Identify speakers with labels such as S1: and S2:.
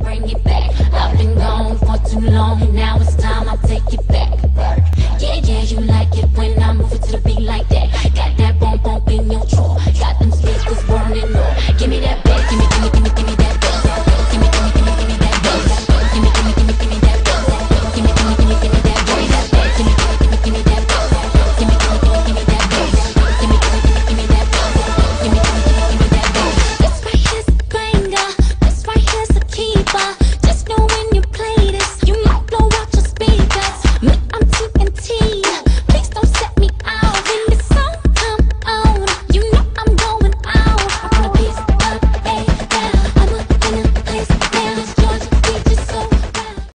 S1: Bring it back. I've been gone for too long, now it's time I take it back. Yeah, yeah, you like it when I move it to the beat like that. Got that bump bump in your jaw, got them speakers burning up. Give me that. back. Give me, give me.